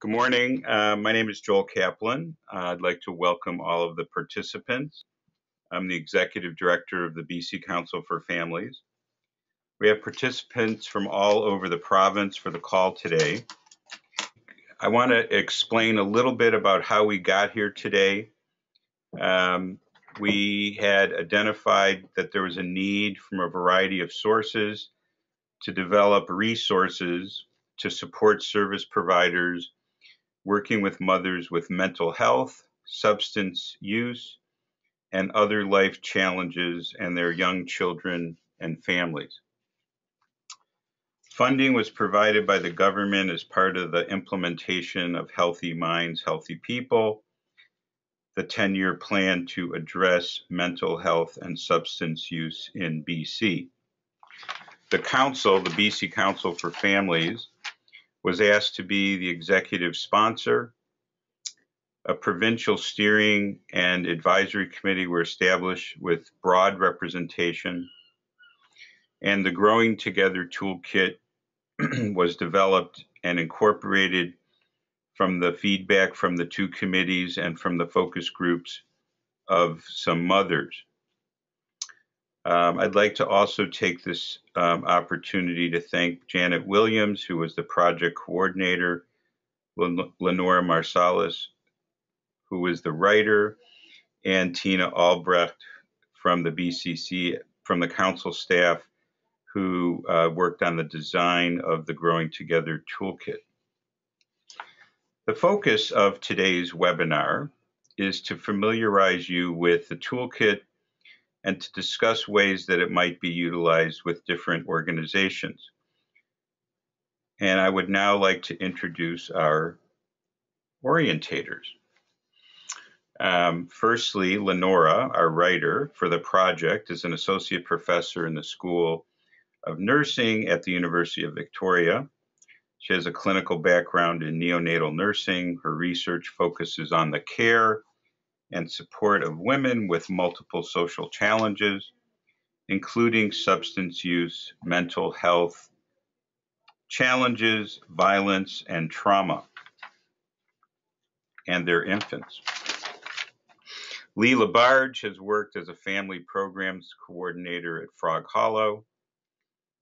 Good morning. Uh, my name is Joel Kaplan. Uh, I'd like to welcome all of the participants. I'm the Executive Director of the BC Council for Families. We have participants from all over the province for the call today. I want to explain a little bit about how we got here today. Um, we had identified that there was a need from a variety of sources to develop resources to support service providers working with mothers with mental health, substance use, and other life challenges and their young children and families. Funding was provided by the government as part of the implementation of Healthy Minds, Healthy People, the 10 year plan to address mental health and substance use in BC. The Council, the BC Council for Families, was asked to be the executive sponsor. A provincial steering and advisory committee were established with broad representation, and the Growing Together Toolkit was developed and incorporated from the feedback from the two committees and from the focus groups of some mothers. Um, I'd like to also take this um, opportunity to thank Janet Williams, who was the project coordinator, Lenora Marcellus, who was the writer, and Tina Albrecht from the BCC, from the council staff, who uh, worked on the design of the Growing Together Toolkit. The focus of today's webinar is to familiarize you with the toolkit and to discuss ways that it might be utilized with different organizations. And I would now like to introduce our orientators. Um, firstly, Lenora, our writer for the project, is an associate professor in the School of Nursing at the University of Victoria. She has a clinical background in neonatal nursing. Her research focuses on the care and support of women with multiple social challenges, including substance use, mental health challenges, violence, and trauma, and their infants. Lea Laberge has worked as a family programs coordinator at Frog Hollow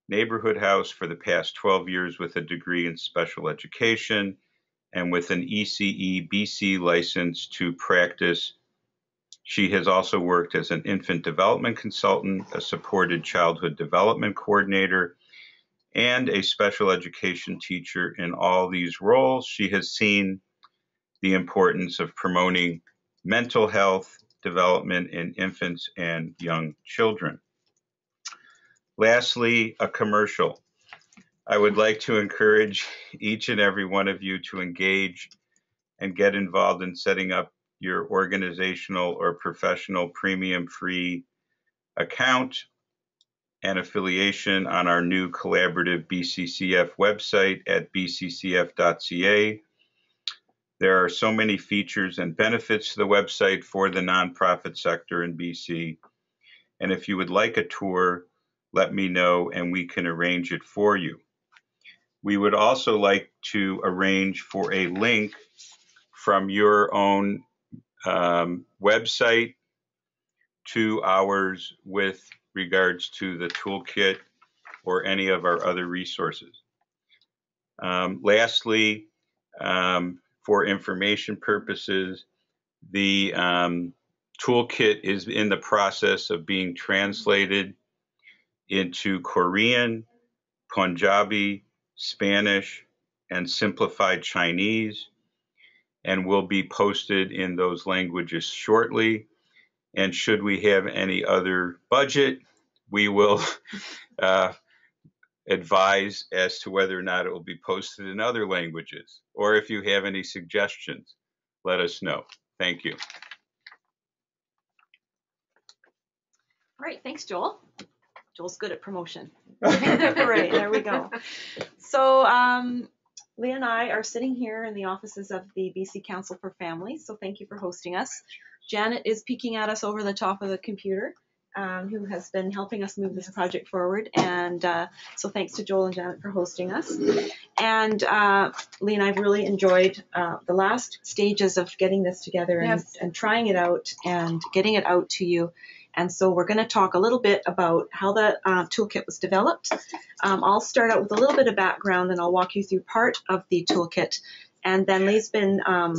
Neighborhood House for the past 12 years with a degree in special education and with an ECE BC license to practice she has also worked as an infant development consultant, a supported childhood development coordinator, and a special education teacher. In all these roles, she has seen the importance of promoting mental health development in infants and young children. Lastly, a commercial. I would like to encourage each and every one of you to engage and get involved in setting up your organizational or professional premium free account and affiliation on our new collaborative BCCF website at bccf.ca. There are so many features and benefits to the website for the nonprofit sector in BC. And if you would like a tour, let me know and we can arrange it for you. We would also like to arrange for a link from your own um, website, to ours with regards to the toolkit or any of our other resources. Um, lastly, um, for information purposes, the um, toolkit is in the process of being translated into Korean, Punjabi, Spanish, and simplified Chinese and will be posted in those languages shortly. And should we have any other budget, we will uh, advise as to whether or not it will be posted in other languages. Or if you have any suggestions, let us know. Thank you. All right, thanks, Joel. Joel's good at promotion. right, there we go. So, um, Lea and I are sitting here in the offices of the BC Council for Families, so thank you for hosting us. Janet is peeking at us over the top of the computer, um, who has been helping us move this project forward. And uh, so thanks to Joel and Janet for hosting us. And uh, Lea and I have really enjoyed uh, the last stages of getting this together and, Yes. and trying it out and getting it out to you. And so we're going to talk a little bit about how the uh, toolkit was developed. Um, I'll start out with a little bit of background and I'll walk you through part of the toolkit. And then Lea's been um,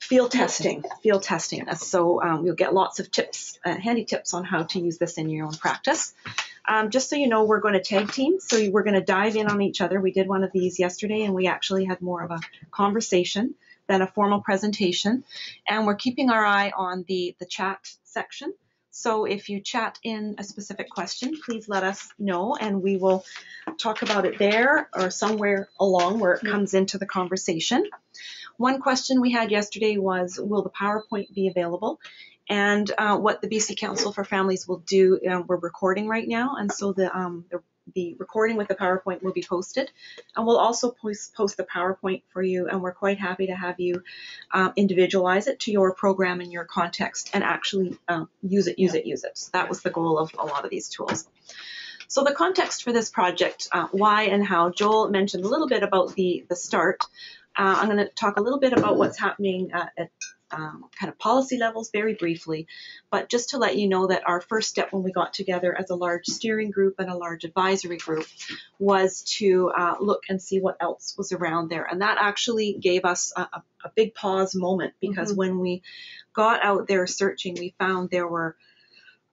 field testing, field testing us. So um, you'll get lots of tips, uh, handy tips on how to use this in your own practice. Um, just so you know, we're going to tag team. So we're going to dive in on each other. We did one of these yesterday, and we actually had more of a conversation than a formal presentation. And we're keeping our eye on the the chat section. So if you chat in a specific question, please let us know, and we will talk about it there or somewhere along where it comes into the conversation. One question we had yesterday was, will the PowerPoint be available? And uh, what the BC Council for Families will do, uh, we're recording right now, and so the, um, the the recording with the PowerPoint will be posted, and we'll also post post the PowerPoint for you. And we're quite happy to have you um, individualize it to your program and your context, and actually um, use it, use it, use it. So that was the goal of a lot of these tools. So the context for this project, uh, why and how, Joel mentioned a little bit about the, the start. Uh, I'm going to talk a little bit about what's happening uh, at um, kind of policy levels very briefly, but just to let you know that our first step when we got together as a large steering group and a large advisory group was to uh, look and see what else was around there. And that actually gave us a, a, a big pause moment because Mhm. when we got out there searching, we found there were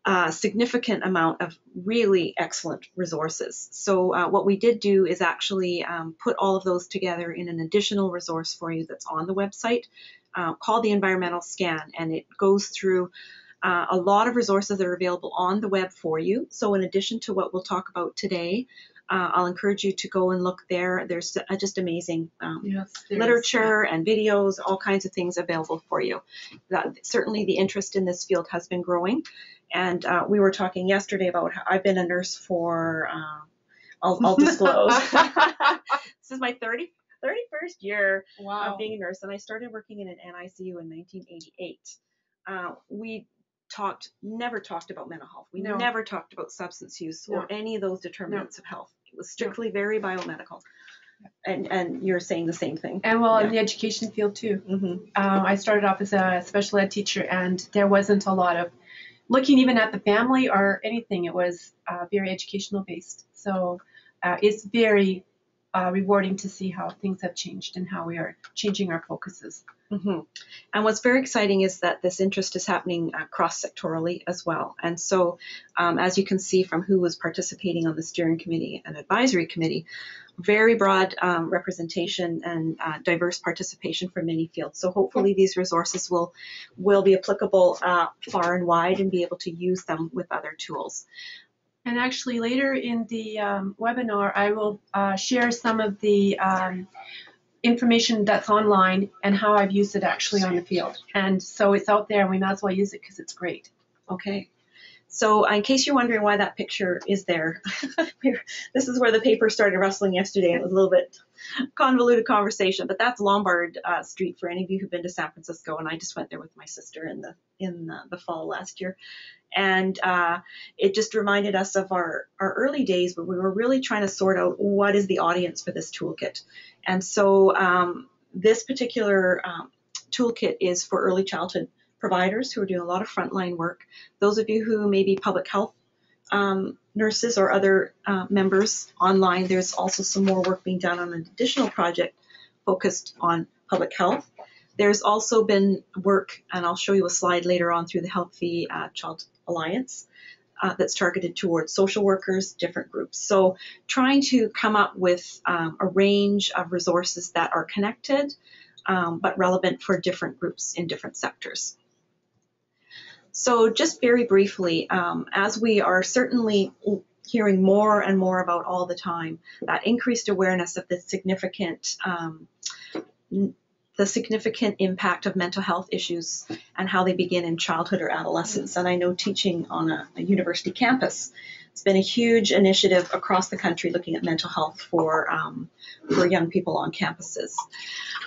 a significant amount of really excellent resources. So uh, what we did do is actually um, put all of those together in an additional resource for you that's on the website uh, called the Environmental Scan, and it goes through uh, a lot of resources that are available on the web for you. So in addition to what we'll talk about today, uh, I'll encourage you to go and look there. There's uh, just amazing um, Yes. there literature and videos, all kinds of things available for you. That, certainly, the interest in this field has been growing, and uh, we were talking yesterday about how I've been a nurse for. Uh, I'll, I'll disclose. this is my 30, 31st year Wow. of being a nurse, and I started working in an NICU in 1988. Uh, we talked, never talked about mental health. We No. never talked about substance use No. or any of those determinants of health. It was strictly very biomedical. And and you're saying the same thing. And well, Yeah. in the education field too. hmm Um, I started off as a special ed teacher, and there wasn't a lot of looking even at the family or anything. It was uh, very educational based. So uh, it's very uh, rewarding to see how things have changed and how we are changing our focuses. hmm And what's very exciting is that this interest is happening uh, cross sectorally as well. And so, um, as you can see from who was participating on the steering committee and advisory committee, very broad um, representation and uh, diverse participation from many fields. So hopefully these resources will will be applicable uh, far and wide and be able to use them with other tools. And actually, later in the um, webinar, I will uh, share some of the um, information that's online and how I've used it actually on the field. And so it's out there, and we might as well use it because it's great. Okay. So, in case you're wondering why that picture is there, this is where the paper started rustling yesterday. It was a little bit convoluted conversation, but that's Lombard uh, Street for any of you who've been to San Francisco. And I just went there with my sister in the in the, the fall last year, and uh, it just reminded us of our our early days where we were really trying to sort out what is the audience for this toolkit. And so, um, this particular um, toolkit is for early childhood providers who are doing a lot of frontline work. Those of you who may be public health um, nurses or other uh, members online, there's also some more work being done on an additional project focused on public health. There's also been work, and I'll show you a slide later on through the Healthy uh, Child Alliance. Uh, that's targeted towards social workers, different groups. So, trying to come up with um, a range of resources that are connected um, but relevant for different groups in different sectors. So, just very briefly, um, as we are certainly hearing more and more about all the time, that increased awareness of the significant um, the significant impact of mental health issues and how they begin in childhood or adolescence. And I know teaching on a, a university campus, it's been a huge initiative across the country looking at mental health for um, for young people on campuses.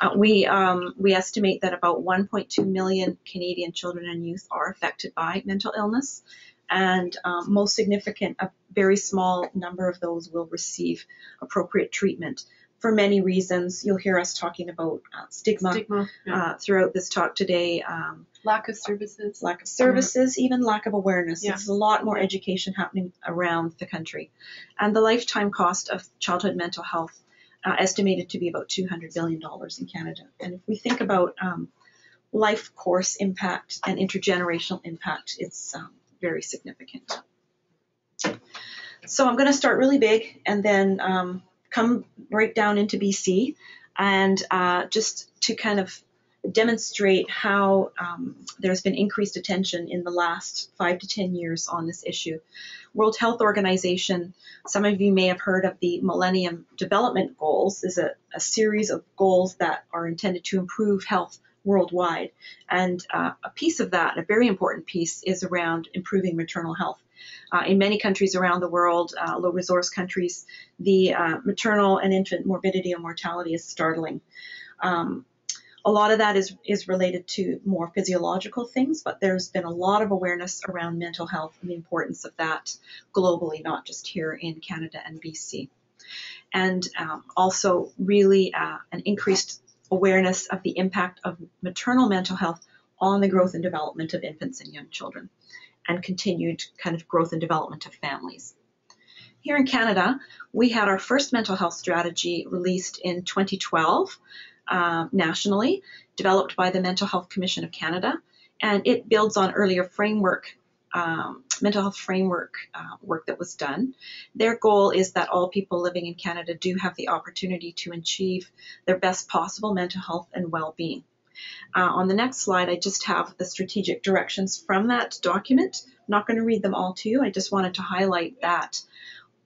Uh, we um, we estimate that about 1.2 million Canadian children and youth are affected by mental illness, and um, most significant, a very small number of those will receive appropriate treatment. For many reasons, you'll hear us talking about uh, stigma, Stigma, yeah. uh, throughout this talk today, um, lack of services. lack of services, even lack of awareness. Yeah. There's a lot more education happening around the country. And the lifetime cost of childhood mental health uh, estimated to be about $200 billion in Canada. And if we think about um, life course impact and intergenerational impact, it's um, very significant. So I'm going to start really big and then um, come right down into BC and uh, just to kind of demonstrate how um, there's been increased attention in the last five to ten years on this issue. World Health Organization, some of you may have heard of the Millennium Development Goals, is a, a series of goals that are intended to improve health worldwide. And uh, a piece of that, a very important piece, is around improving maternal health. Uh, in many countries around the world, uh, low resource countries, the uh, maternal and infant morbidity and mortality is startling. Um, a lot of that is, is related to more physiological things, but there's been a lot of awareness around mental health and the importance of that globally, not just here in Canada and BC. And um, also, really, uh, an increased awareness of the impact of maternal mental health on the growth and development of infants and young children, and continued kind of growth and development of families. Here in Canada, we had our first mental health strategy released in 2012 uh, nationally, developed by the Mental Health Commission of Canada, and it builds on earlier framework, um, mental health framework uh, work that was done. Their goal is that all people living in Canada do have the opportunity to achieve their best possible mental health and well-being. Uh, on the next slide, I just have the strategic directions from that document. I'm not going to read them all to you. I just wanted to highlight that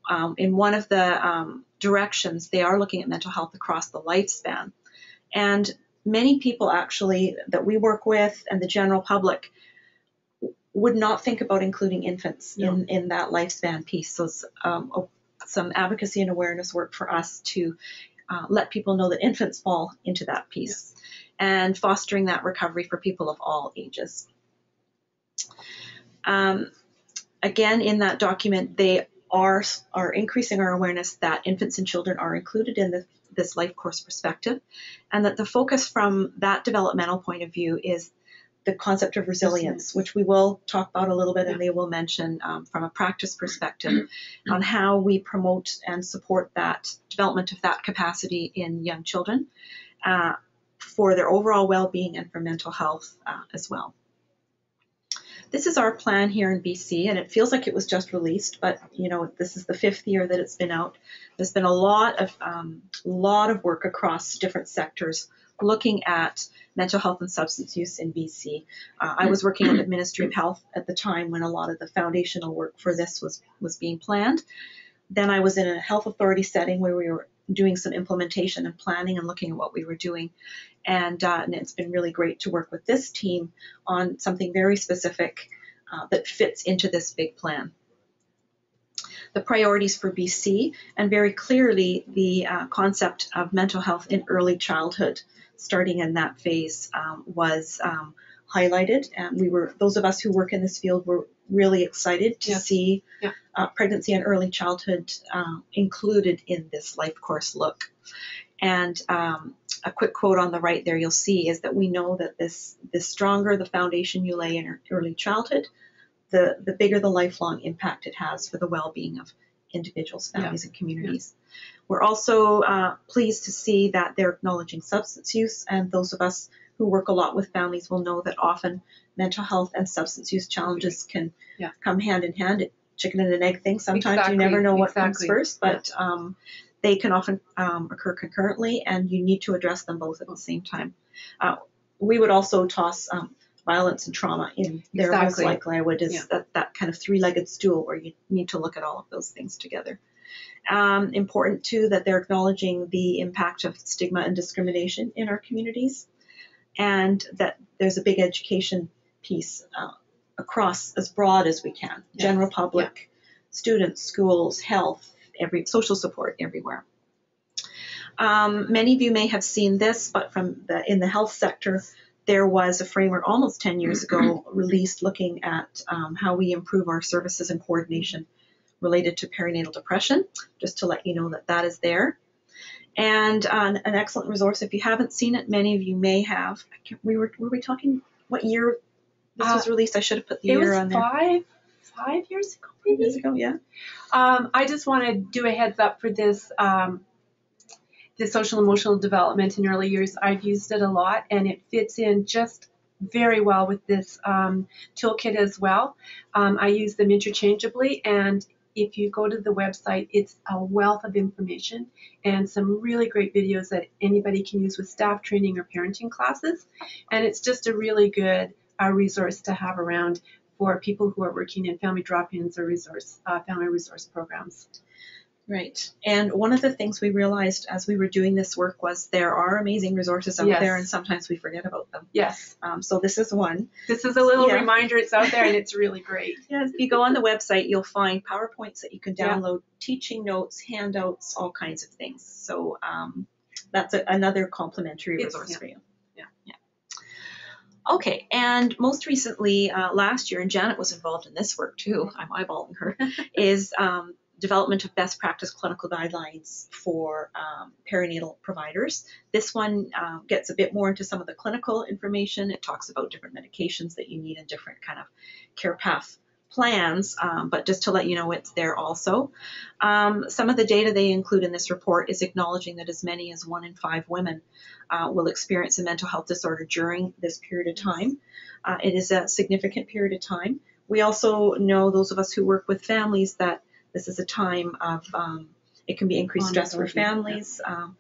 um, in one of the um, directions, they are looking at mental health across the lifespan. And many people actually that we work with and the general public would not think about including infants in, in that lifespan piece. So it's um, a- some advocacy and awareness work for us to uh, let people know that infants fall into that piece and fostering that recovery for people of all ages. Um, again, in that document, they are are increasing our awareness that infants and children are included in the, this life course perspective, and that the focus from that developmental point of view is the concept of resilience, which we will talk about a little bit, and they will mention um, from a practice perspective on how we promote and support that development of that capacity in young children uh, for their overall well-being and for mental health uh, as well. This is our plan here in BC, and it feels like it was just released, but you know this is the fifth year that it's been out. There's been a lot of um, lot of work across different sectors looking at mental health and substance use in BC. Uh, I was working at the Ministry of Health at the time when a lot of the foundational work for this was was being planned. Then I was in a health authority setting where we were doing some implementation and planning and looking at what we were doing. And, uh, and it's been really great to work with this team on something very specific uh, that fits into this big plan. The priorities for BC, and very clearly the uh, concept of mental health in early childhood, starting in that phase, um, was um, highlighted. And we were, those of us who work in this field were really excited to Yes. see Yeah. uh, pregnancy and early childhood uh, included in this life course look. And um, a quick quote on the right there you'll see is that we know that this the stronger the foundation you lay in early childhood, the the bigger the lifelong impact it has for the well-being of individuals, Yeah. families, and communities. We're also uh, pleased to see that they're acknowledging substance use, and those of us who work a lot with families will know that often mental health and substance use challenges can Yeah. come hand in hand. Chicken and an egg thing. Sometimes Exactly, you never know what exactly. comes first, but um, they can often um, occur concurrently, and you need to address them both at the same time. Uh, we would also toss um, violence and trauma in there most likely. I would is Yeah. that that kind of three-legged stool where you need to look at all of those things together. Um, important too that they're acknowledging the impact of stigma and discrimination in our communities, and that there's a big education piece uh, across as broad as we can, Yes. general public, students, schools, health, every social support everywhere. Um, many of you may have seen this, but from the in the health sector, there was a framework almost 10 years ago released looking at um, how we improve our services and coordination related to perinatal depression, just to let you know that that is there. And uh, an excellent resource. If you haven't seen it, many of you may have. We were were we talking what year this was Uh, released? I should have put the year on there. five, five years ago, Five years ago, yeah. Um, I just want to do a heads up for this, um, the social emotional development in early years. I've used it a lot, and it fits in just very well with this um, toolkit as well. Um, I use them interchangeably, and if you go to the website, it's a wealth of information and some really great videos that anybody can use with staff training or parenting classes. And it's just a really good uh, resource to have around for people who are working in family drop-ins or resource uh, family resource programs. Right. And one of the things we realized as we were doing this work was there are amazing resources out Yes. there, and sometimes we forget about them. Yes, Um, so this is one. this is a little Yeah. reminder. It's out there and it's really great. Yeah, if you go on the website, you'll find PowerPoints that you can Yeah. download, teaching notes, handouts, all kinds of things. So um, that's a, another complementary resource yeah. for you. Yeah. Yeah. Okay, and most recently, uh, last year, and Janet was involved in this work too. I'm eyeballing her. is um, development of best practice clinical guidelines for um, perinatal providers. This one uh, gets a bit more into some of the clinical information. It talks about different medications that you need and different kind of care path plans, um, but just to let you know it's there also. Um, some of the data they include in this report is acknowledging that as many as one in five women uh, will experience a mental health disorder during this period of time. Uh, it is a significant period of time. We also know, those of us who work with families, that this is a time of, um, it can be increased stress for yeah. families, um,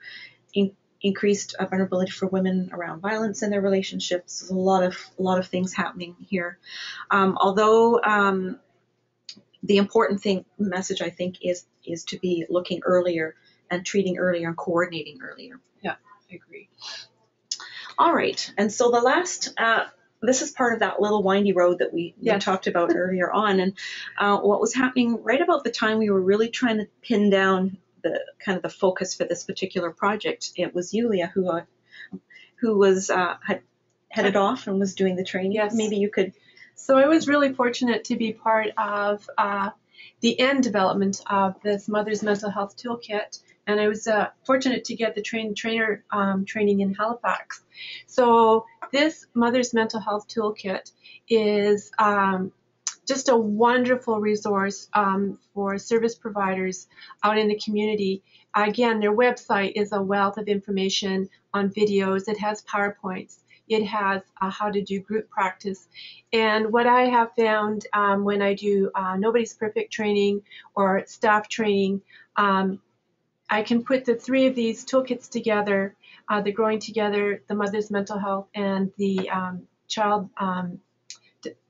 in, increased uh, vulnerability for women around violence in their relationships. There's a lot of, a lot of things happening here. Um, although um, the important thing, message I think, is is to be looking earlier and treating earlier and coordinating earlier. Yeah, I agree. All right, and so the last, uh, this is part of that little windy road that we, we talked about earlier on, and uh, what was happening right about the time we were really trying to pin down the kind of the focus for this particular project. It was Yulia who uh, who was uh, had headed off and was doing the training. Yes. Maybe you could. So I was really fortunate to be part of uh, the end development of this Mother's Mental Health Toolkit, and I was uh, fortunate to get the train trainer um, training in Halifax. So this Mother's Mental Health Toolkit is um, just a wonderful resource um, for service providers out in the community. Again, their website is a wealth of information on videos. It has PowerPoints. It has uh, how to do group practice. And what I have found um, when I do uh, Nobody's Perfect training or staff training, um, I can put the three of these toolkits together uh, the Growing Together, the Mother's Mental Health, and the um, Child um,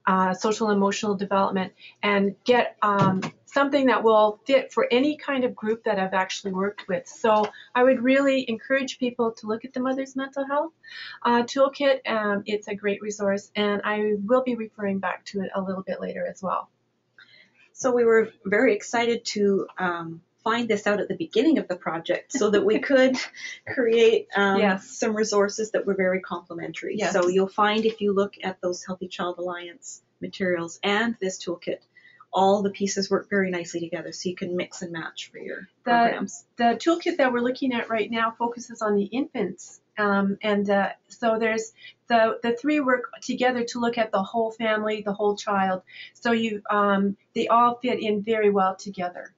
uh, Social Emotional Development and get um, something that will fit for any kind of group that I've actually worked with. So I would really encourage people to look at the Mother's Mental Health uh, Toolkit. Um, it's a great resource, and I will be referring back to it a little bit later as well. So we were very excited to um, find this out at the beginning of the project so that we could create um, Yes. some resources that were very complementary. Yes. So you'll find if you look at those Healthy Child Alliance materials and this toolkit, all the pieces work very nicely together so you can mix and match for your The- programs. the toolkit that we're looking at right now focuses on the infants. Um, and uh, so there's the, the three work together to look at the whole family, the whole child. So you um, they all fit in very well together.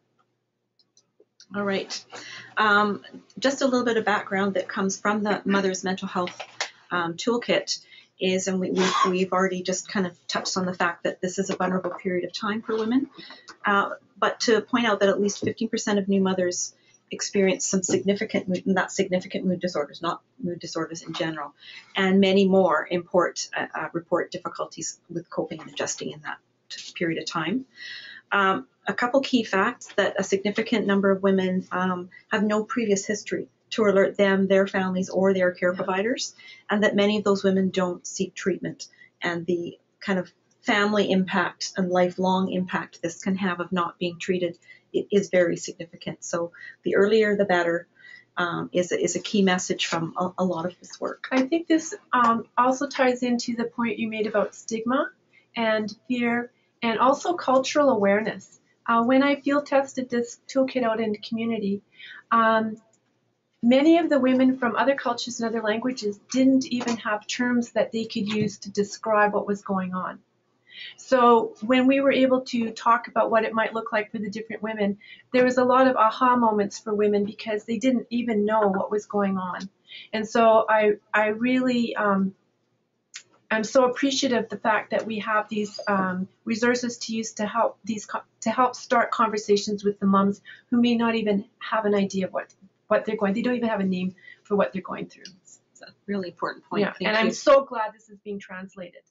All right. Um, just a little bit of background that comes from the Mother's Mental Health um, Toolkit is, and we, we've, we've already just kind of touched on the fact that this is a vulnerable period of time for women. Uh, but to point out that at least 15% of new mothers experience some significant mood, not significant mood disorders, not mood disorders in general, and many more import, uh, uh, report difficulties with coping and adjusting in that period of time. Um, a couple key facts that a significant number of women um, have no previous history to alert them, their families, or their care providers, and that many of those women don't seek treatment. And the kind of family impact and lifelong impact this can have of not being treated it is very significant. So the earlier the better. um, is, a, is a key message from a, a lot of this work. I think this um, also ties into the point you made about stigma and fear and also cultural awareness. Uh, when I field tested this toolkit out in the community, um, many of the women from other cultures and other languages didn't even have terms that they could use to describe what was going on. So when we were able to talk about what it might look like for the different women, there was a lot of aha moments for women because they didn't even know what was going on. And so I, I really, um, I'm so appreciative of the fact that we have these um, resources to use to help these to help start conversations with the moms who may not even have an idea of what what they're going. They don't even have a name for what they're going through. It's a really important point. Yeah, Thank and you. I'm so glad this is being translated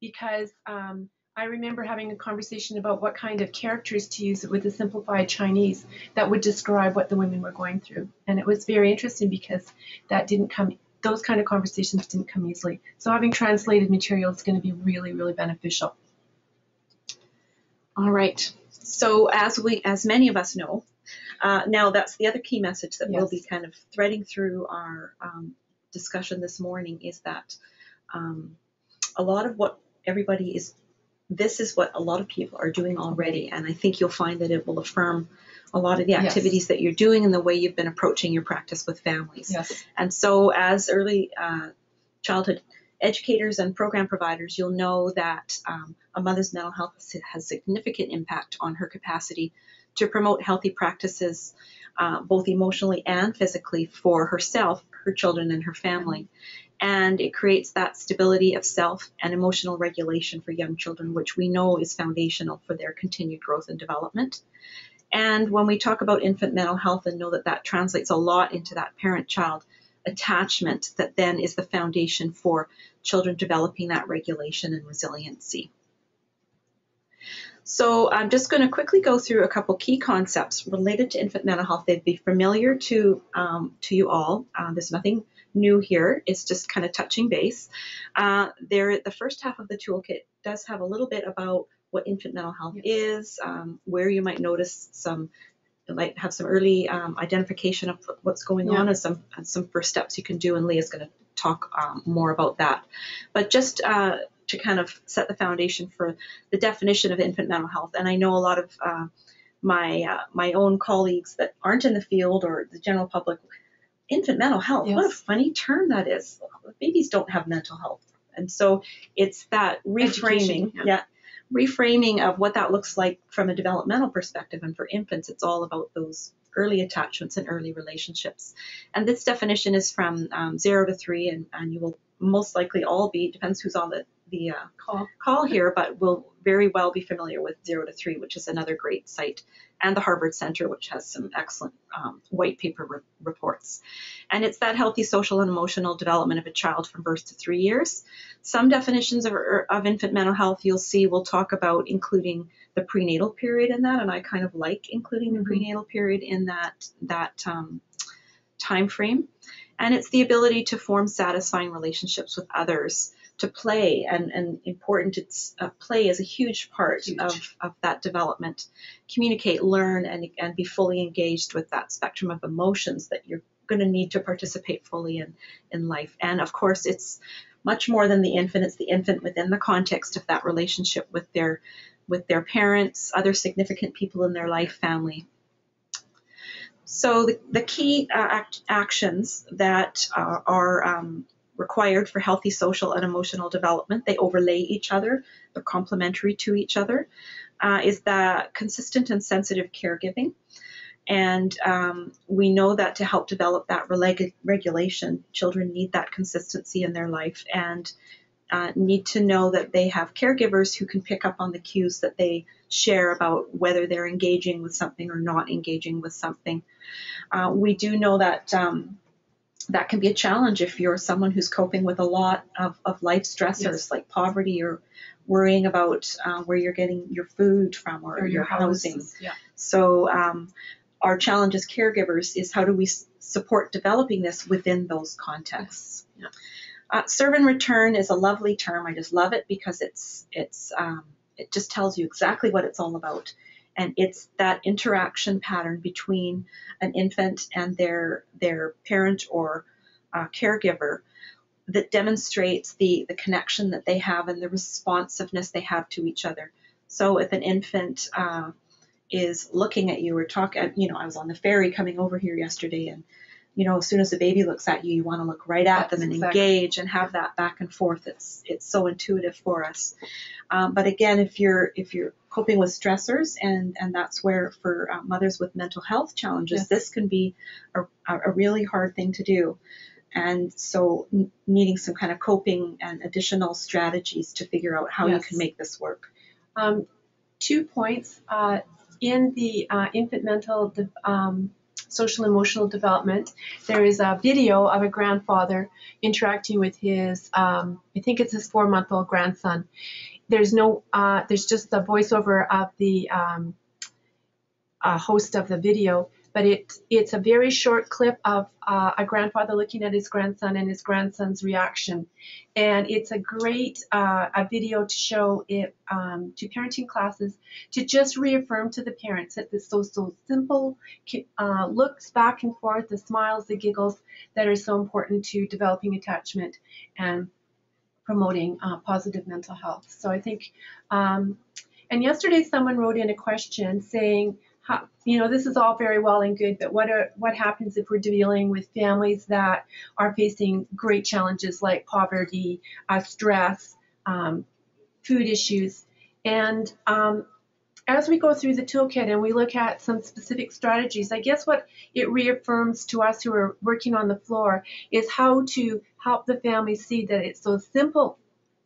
because um, I remember having a conversation about what kind of characters to use with the simplified Chinese that would describe what the women were going through, and it was very interesting because that didn't come. Those kind of conversations didn't come easily. So having translated material is going to be really, really beneficial. All right. So as we, as many of us know, uh, now that's the other key message that we'll be kind of threading through our um, discussion this morning is that um, a lot of what everybody is, this is what a lot of people are doing already, and I think you'll find that it will affirm a lot of the Yes. activities that you're doing and the way you've been approaching your practice with families. Yes. And so, as early uh, childhood educators and program providers, you'll know that um, a mother's mental health has- has significant impact on her capacity to promote healthy practices, uh, both emotionally and physically, for herself, her children, and her family. And it creates that stability of self and emotional regulation for young children, which we know is foundational for their continued growth and development. And when we talk about infant mental health and know that that translates a lot into that parent child attachment that then is the foundation for children developing that regulation and resiliency. So I'm just going to quickly go through a couple key concepts related to infant mental health. They'd be familiar to um, to you all. Uh, there's nothing new here. It's just kind of touching base. Uh, there, the first half of the toolkit does have a little bit about what infant mental health is, um, where you might notice some might have some early um, identification of what's going on and some and some first steps you can do. And Lea's going to talk um, more about that. But just uh, to kind of set the foundation for the definition of infant mental health, and I know a lot of uh, my uh, my own colleagues that aren't in the field or the general public. Infant mental health, what a funny term that is. Babies don't have mental health. And so it's that reframing, yeah. yeah, reframing of what that looks like from a developmental perspective. And for infants, it's all about those early attachments and early relationships. And this definition is from um, zero to three, and, and you will most likely all be, depends who's on the, the uh, Call. call here, but will very well be familiar with zero to three, which is another great site, and the Harvard Center, which has some excellent um, white paper re- reports. And it's that healthy social and emotional development of a child from birth to three years. Some definitions of, of infant mental health you'll see will talk about including the prenatal period in that, and I kind of like including the Mhm. prenatal period in that that um, time frame. And it's the ability to form satisfying relationships with others, to play, and, and important, it's uh, play is a huge part Huge. of, of that development. Communicate, learn, and, and be fully engaged with that spectrum of emotions that you're going to need to participate fully in, in life. And of course, it's much more than the infant, it's the infant within the context of that relationship with their with their parents, other significant people in their life, family. So the, the key uh, act, actions that uh, are um, required for healthy social and emotional development, they overlay each other, they're complementary to each other, uh, is that consistent and sensitive caregiving. And um, we know that to help develop that reg- regulation, children need that consistency in their life and uh, need to know that they have caregivers who can pick up on the cues that they share about whether they're engaging with something or not engaging with something. Uh, we do know that um, that can be a challenge if you're someone who's coping with a lot of, of life stressors Yes. like poverty or worrying about uh, where you're getting your food from or, Or your housing. Yeah. So um, our challenge as caregivers is how do we support developing this within those contexts. Yeah. Uh, serve and return is a lovely term. I just love it because it's it's um, it just tells you exactly what it's all about. And it's that interaction pattern between an infant and their their parent or uh, caregiver that demonstrates the the connection that they have and the responsiveness they have to each other. So if an infant uh, is looking at you or talking, you know, I was on the ferry coming over here yesterday and you know, as soon as the baby looks at you, you want to look right at That's them and exactly. engage and have that back and forth. It's it's so intuitive for us. Um, but again, if you're if you're coping with stressors, and and that's where for uh, mothers with mental health challenges, Yes. this can be a, a really hard thing to do. And so, n- needing some kind of coping and additional strategies to figure out how you can make this work. Um, two points uh, in the uh, infant mental de- um, social emotional development. There is a video of a grandfather interacting with his, um, I think it's his four month old grandson. There's no, uh, there's just the voiceover of the um, uh, host of the video, but it it's a very short clip of uh, a grandfather looking at his grandson and his grandson's reaction, and it's a great uh, a video to show it um, to parenting classes to just reaffirm to the parents that this so so simple uh, looks back and forth, the smiles, the giggles that are so important to developing attachment and promoting uh, positive mental health. So I think, um, and yesterday someone wrote in a question saying, how, you know, this is all very well and good, but what are what happens if we're dealing with families that are facing great challenges like poverty, uh, stress, um, food issues, and um, as we go through the toolkit and we look at some specific strategies, I guess what it reaffirms to us who are working on the floor is how to help the family see that it's those simple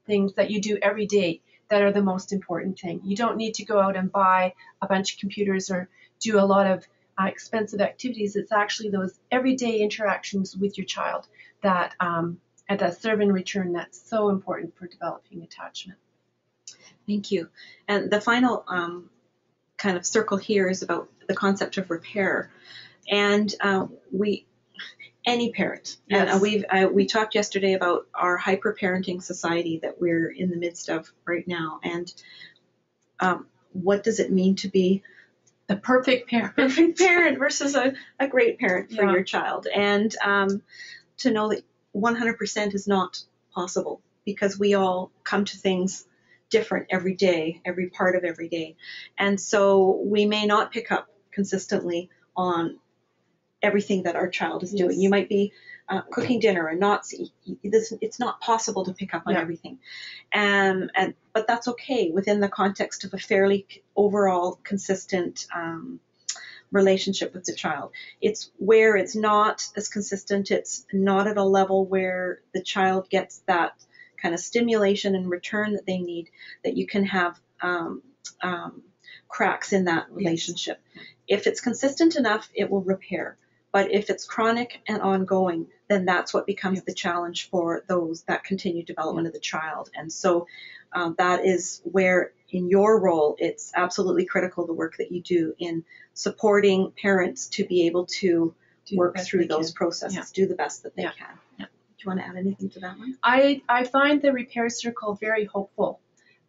things that you do every day that are the most important thing. You don't need to go out and buy a bunch of computers or do a lot of uh, expensive activities. It's actually those everyday interactions with your child that um, that serve and return that's so important for developing attachment. Thank you. And the final um, kind of circle here is about the concept of repair. And uh, we, any parent, and uh, we've uh, we talked yesterday about our hyper parenting society that we're in the midst of right now, and um, what does it mean to be The perfect parent. perfect parent versus a, a great parent for Yeah. your child and um, to know that 100% is not possible because we all come to things different every day every part of every day and so we may not pick up consistently on everything that our child is doing you might be uh, cooking dinner and not see this it's not possible to pick up on Yeah. everything um, and but that's okay within the context of a fairly overall consistent um, relationship with the child. It's where it's not as consistent. It's not at a level where the child gets that kind of stimulation and return that they need. That you can have um, um, cracks in that relationship. If it's consistent enough, it will repair. But if it's chronic and ongoing, then that's what becomes the challenge for those that continued development of the child. And so um, that is where, in your role, it's absolutely critical the work that you do in supporting parents to be able to Do work through those can. processes, Yeah. do the best that they Yeah. can. You want to add anything to that one? I, I find the repair circle very hopeful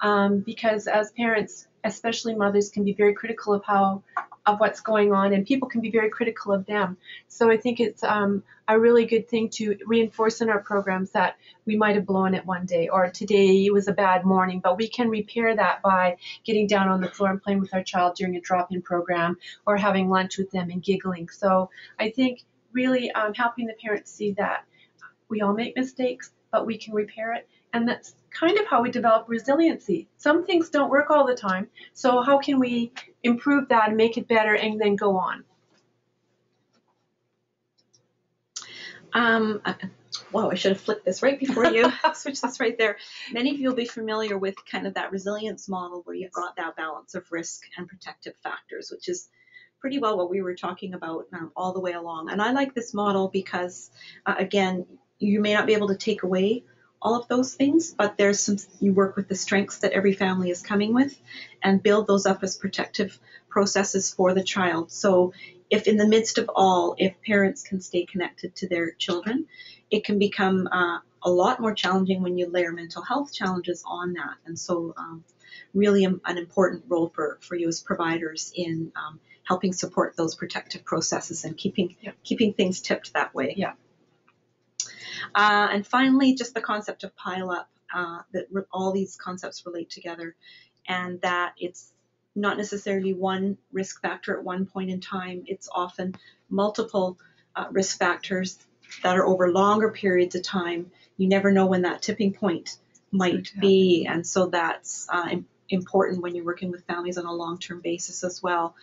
um, because as parents, especially mothers, can be very critical of how of what's going on, and people can be very critical of them. So I think it's um, a really good thing to reinforce in our programs that we might have blown it one day, or today was a bad morning, but we can repair that by getting down on the floor and playing with our child during a drop-in program, or having lunch with them and giggling. So I think really um, helping the parents see that we all make mistakes, but we can repair it. And that's kind of how we develop resiliency. Some things don't work all the time. So, how can we improve that and make it better and then go on? Um, uh, wow, I should have flipped this right before you switch this right there. Many of you will be familiar with kind of that resilience model where you've got that balance of risk and protective factors, which is pretty well what we were talking about um, all the way along. And I like this model because, uh, again, you may not be able to take away all of those things, but there's some, you work with the strengths that every family is coming with and build those up as protective processes for the child. So if in the midst of all, if parents can stay connected to their children, it can become uh, a lot more challenging when you layer mental health challenges on that. And so um, really an important role for, for you as providers in um, helping support those protective processes and keeping Yeah. keeping things tipped that way. Yeah. Uh, and finally, just the concept of pile up, uh, that re- all these concepts relate together, and that it's not necessarily one risk factor at one point in time. It's often multiple uh, risk factors that are over longer periods of time. You never know when that tipping point might to be, and so that's uh, important when you're working with families on a long-term basis as well.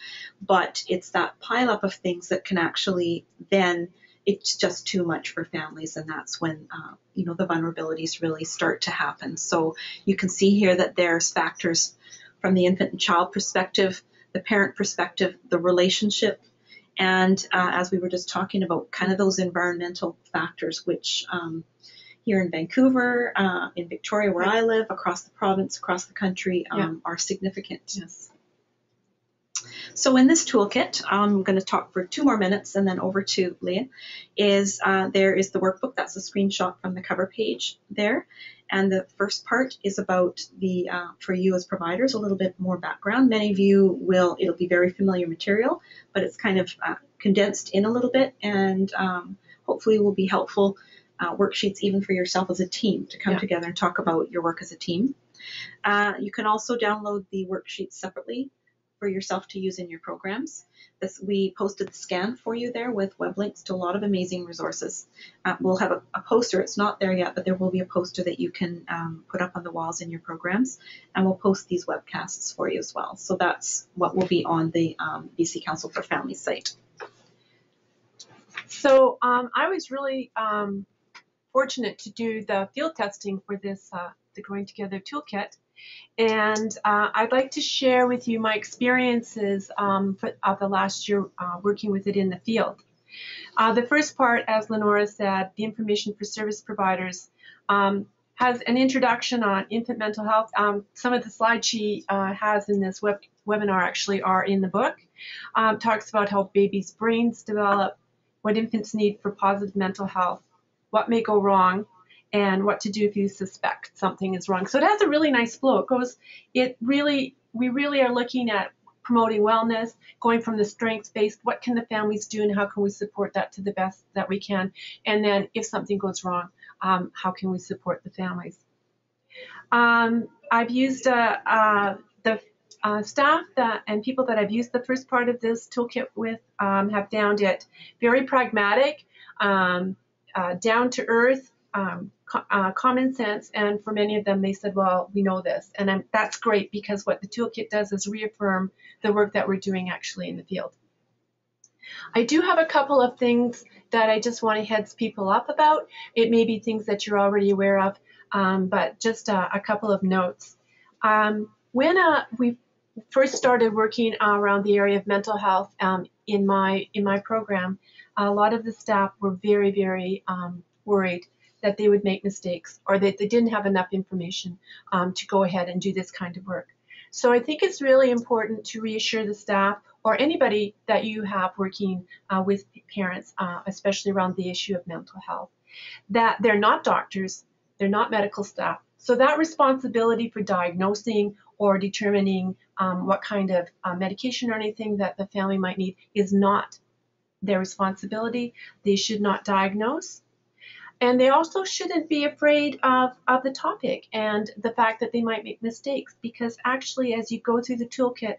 But it's that pileup of things that can actually then it's just too much for families, and that's when uh, you know the vulnerabilities really start to happen. So you can see here that there's factors from the infant and child perspective, the parent perspective, the relationship, and uh, as we were just talking about, kind of those environmental factors, which um, here in Vancouver, uh, in Victoria, where I live, across the province, across the country, um, are significant. Yes. So in this toolkit, I'm going to talk for two more minutes and then over to Lea, is uh, there is the workbook. That's a screenshot from the cover page there. And the first part is about the, uh, for you as providers, a little bit more background. Many of you will, it'll be very familiar material, but it's kind of uh, condensed in a little bit and um, hopefully will be helpful uh, worksheets even for yourself as a team to come Yeah. together and talk about your work as a team. Uh, you can also download the worksheets separately for yourself to use in your programs. This, we posted the scan for you there with web links to a lot of amazing resources. Uh, we'll have a, a poster, it's not there yet, but there will be a poster that you can um, put up on the walls in your programs, and we'll post these webcasts for you as well. So that's what will be on the um, BC Council for Families site. So um, I was really um, fortunate to do the field testing for this, uh, the Growing Together toolkit. And uh, I'd like to share with you my experiences um, for, of the last year uh, working with it in the field. Uh, the first part, as Lenora said, the information for service providers, um, has an introduction on infant mental health. Um, some of the slides she uh, has in this web, webinar actually are in the book. Um, talks about how babies' brains develop, what infants need for positive mental health, what may go wrong, and what to do if you suspect something is wrong. So it has a really nice flow. It goes, it really, we really are looking at promoting wellness, going from the strengths based, what can the families do and how can we support that to the best that we can? And then if something goes wrong, um, how can we support the families? Um, I've used uh, uh, the uh, staff that and people that I've used the first part of this toolkit with um, have found it very pragmatic, um, uh, down to earth, um, uh, common sense, and for many of them, they said, "Well, we know this," and I'm, that's great because what the toolkit does is reaffirm the work that we're doing actually in the field. I do have a couple of things that I just want to heads people up about. It may be things that you're already aware of, um, but just uh, a couple of notes. Um, when uh, we first started working around the area of mental health um, in my in my program, a lot of the staff were very very um, worried that they would make mistakes or that they didn't have enough information um, to go ahead and do this kind of work. So I think it's really important to reassure the staff or anybody that you have working uh, with parents, uh, especially around the issue of mental health, that they're not doctors, they're not medical staff. So that responsibility for diagnosing or determining um, what kind of uh, medication or anything that the family might need is not their responsibility. They should not diagnose. And they also shouldn't be afraid of, of the topic and the fact that they might make mistakes because actually, as you go through the toolkit,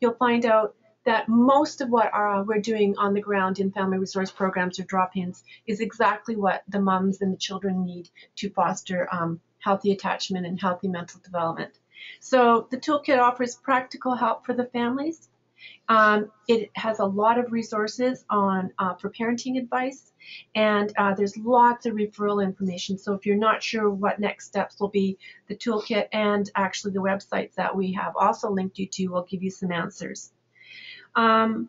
you'll find out that most of what uh, we're doing on the ground in family resource programs or drop-ins is exactly what the moms and the children need to foster um, healthy attachment and healthy mental development. So the toolkit offers practical help for the families. Um, it has a lot of resources on uh, for parenting advice, and uh, there's lots of referral information. So if you're not sure what next steps will be, the toolkit and actually the websites that we have also linked you to will give you some answers. Um,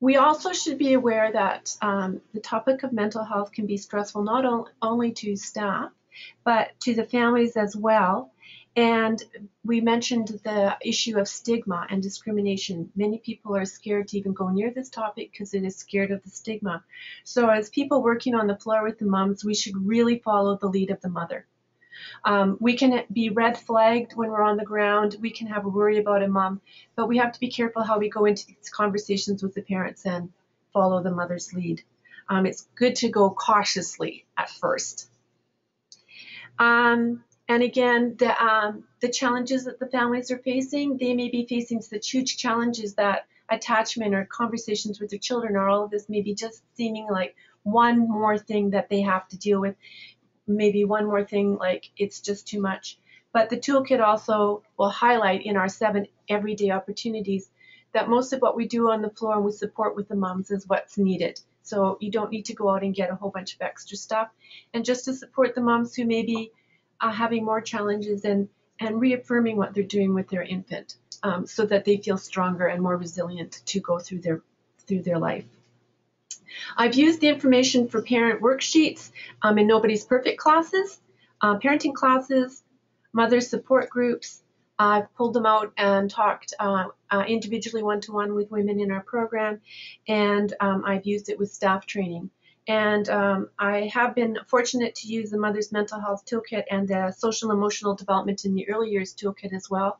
we also should be aware that um, the topic of mental health can be stressful not on, only to staff, but to the families as well. And we mentioned the issue of stigma and discrimination. Many people are scared to even go near this topic because it is scared of the stigma. So, as people working on the floor with the moms, we should really follow the lead of the mother. Um, we can be red flagged when we're on the ground. We can have a worry about a mom, but we have to be careful how we go into these conversations with the parents and follow the mother's lead. Um, it's good to go cautiously at first. Um, and again, the, um, the challenges that the families are facing, they may be facing such huge challenges that attachment or conversations with their children or all of this may be just seeming like one more thing that they have to deal with. Maybe one more thing like it's just too much. But the toolkit also will highlight in our seven everyday opportunities that most of what we do on the floor and we support with the moms is what's needed. So you don't need to go out and get a whole bunch of extra stuff. And just to support the moms who may be uh, having more challenges and, and reaffirming what they're doing with their infant um, so that they feel stronger and more resilient to go through their, through their life. I've used the information for parent worksheets um, in Nobody's Perfect classes, uh, parenting classes, mother support groups. I've pulled them out and talked uh, uh, individually one-to-one with women in our program, and um, I've used it with staff training. And um, I have been fortunate to use the Mother's Mental Health Toolkit and the Social Emotional Development in the Early Years Toolkit as well.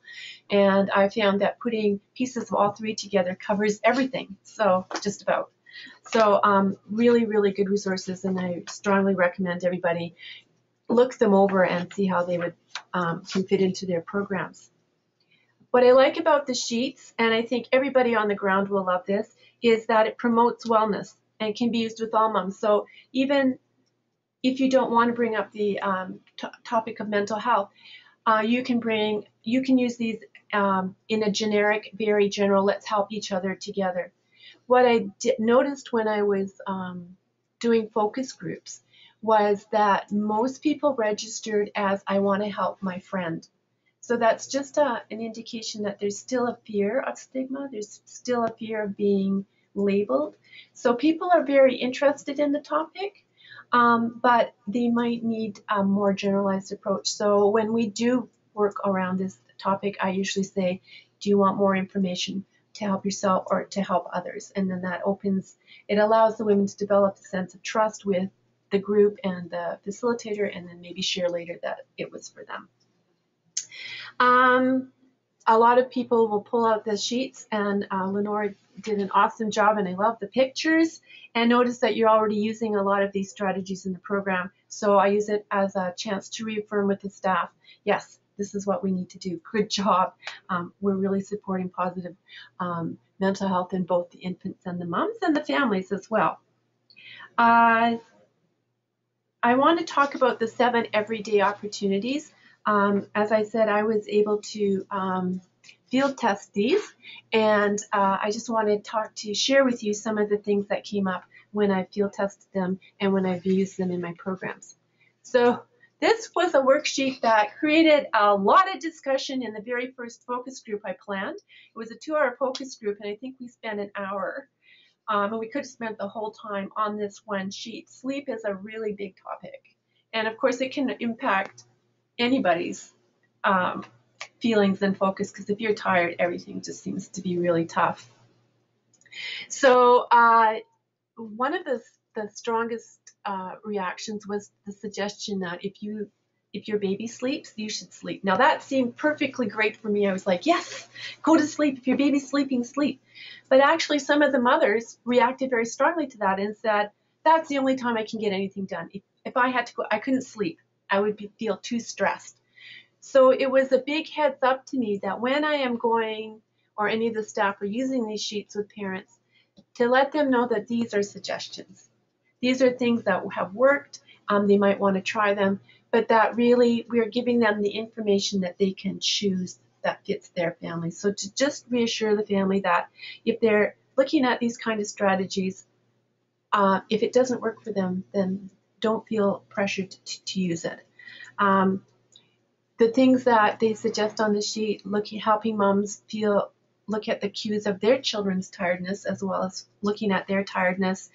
And I found that putting pieces of all three together covers everything, so just about. So um, really, really good resources, and I strongly recommend everybody look them over and see how they would um, can fit into their programs. What I like about the sheets, and I think everybody on the ground will love this, is that it promotes wellness and can be used with all moms. So even if you don't want to bring up the um, topic of mental health, uh, you can bring, you can use these um, in a generic, very general, let's help each other together. What I noticed when I was um, doing focus groups was that most people registered as I want to help my friend. So that's just a, an indication that there's still a fear of stigma. There's still a fear of being labeled. So people are very interested in the topic, um, but they might need a more generalized approach. So when we do work around this topic, I usually say, do you want more information to help yourself or to help others? And then that opens, it allows the women to develop a sense of trust with the group and the facilitator and then maybe share later that it was for them. Um, a lot of people will pull out the sheets and uh, Lenore did an awesome job and I love the pictures and notice that you're already using a lot of these strategies in the program. So I use it as a chance to reaffirm with the staff, yes, this is what we need to do. Good job. Um, we're really supporting positive um, mental health in both the infants and the moms and the families as well. Uh, I want to talk about the seven everyday opportunities. Um, as I said, I was able to um, field test these, and uh, I just want to talk to share with you some of the things that came up when I field tested them and when I've used them in my programs. So this was a worksheet that created a lot of discussion in the very first focus group I planned. It was a two-hour focus group, and I think we spent an hour. Um, and we could have spent the whole time on this one sheet. Sleep is a really big topic. And of course, it can impact anybody's um, feelings and focus because if you're tired, everything just seems to be really tough. So uh, one of the, the strongest uh, reactions was the suggestion that if you if your baby sleeps, you should sleep. Now that seemed perfectly great for me. I was like, yes, go to sleep. If your baby's sleeping, sleep. But actually, some of the mothers reacted very strongly to that and said, that's the only time I can get anything done. If, if I had to go, I couldn't sleep. I would be, feel too stressed. So it was a big heads up to me that when I am going, or any of the staff are using these sheets with parents, to let them know that these are suggestions. These are things that have worked. Um, they might want to try them, but that really we're giving them the information that they can choose that fits their family. So to just reassure the family that if they're looking at these kind of strategies, uh, if it doesn't work for them, then don't feel pressured to, to use it. Um, the things that they suggest on the sheet, looking, helping moms feel, look at the cues of their children's tiredness as well as looking at their tiredness.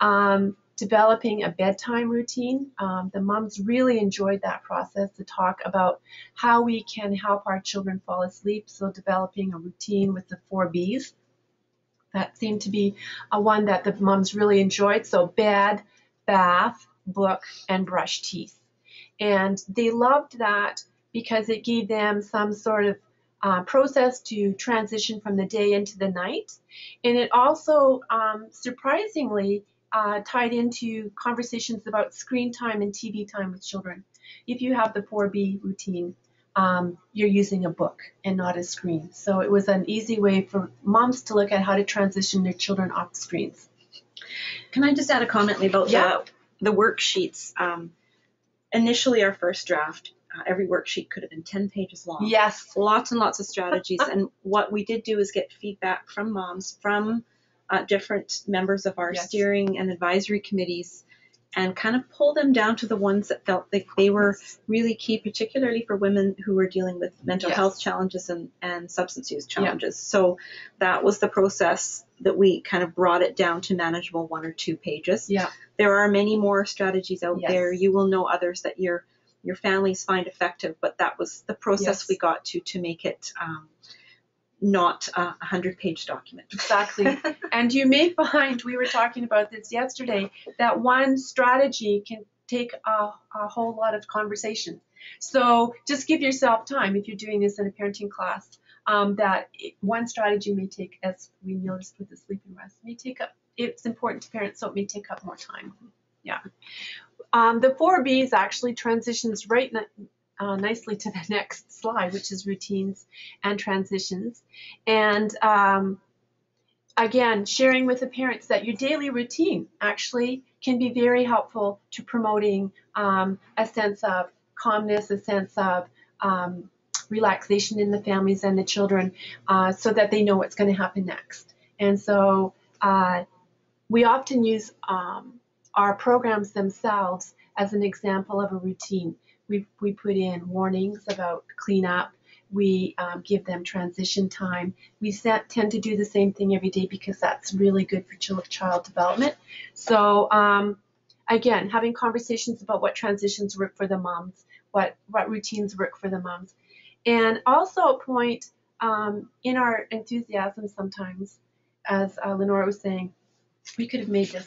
Um, developing a bedtime routine. Um, the moms really enjoyed that process to talk about how we can help our children fall asleep. So developing a routine with the four B's. That seemed to be a one that the moms really enjoyed. So bed, bath, book, and brush teeth. And they loved that because it gave them some sort of uh, process to transition from the day into the night. And it also, um, surprisingly, uh, tied into conversations about screen time and TV time with children. If you have the 4B routine, um, you're using a book and not a screen. So it was an easy way for moms to look at how to transition their children off screens. Can I just add a comment about Yeah. the, the worksheets? Um, initially, our first draft, uh, every worksheet could have been 10 pages long. Yes. Lots and lots of strategies. and what we did do is get feedback from moms, from uh, different members of our Yes. steering and advisory committees, and kind of pull them down to the ones that felt like they were really key, particularly for women who were dealing with mental Yes. health challenges and, and substance use Yeah. challenges. So that was the process that we kind of brought it down to manageable one or two pages. Yeah. There are many more strategies out Yes. there. You will know others that your your families find effective, but that was the process Yes. we got to to make it um, not a hundred page document. Exactly. and you may find, we were talking about this yesterday, that one strategy can take a, a whole lot of conversation. So just give yourself time if you're doing this in a parenting class. Um, that it, one strategy may take, as we noticed with the sleeping rest, may take up. It's important to parents, so it may take up more time. Yeah. Um, the four B's actually transitions right uh, nicely to the next slide, which is routines and transitions. And um, again, sharing with the parents that your daily routine actually can be very helpful to promoting um, a sense of calmness, a sense of um, relaxation in the families and the children uh, so that they know what's going to happen next. And so uh, we often use um, our programs themselves as an example of a routine. We, we put in warnings about cleanup. We um, give them transition time. We set, tend to do the same thing every day because that's really good for child development. So um, again, having conversations about what transitions work for the moms, what what routines work for the moms, and also a point um, in our enthusiasm sometimes, as uh, Lenora was saying, we could have made this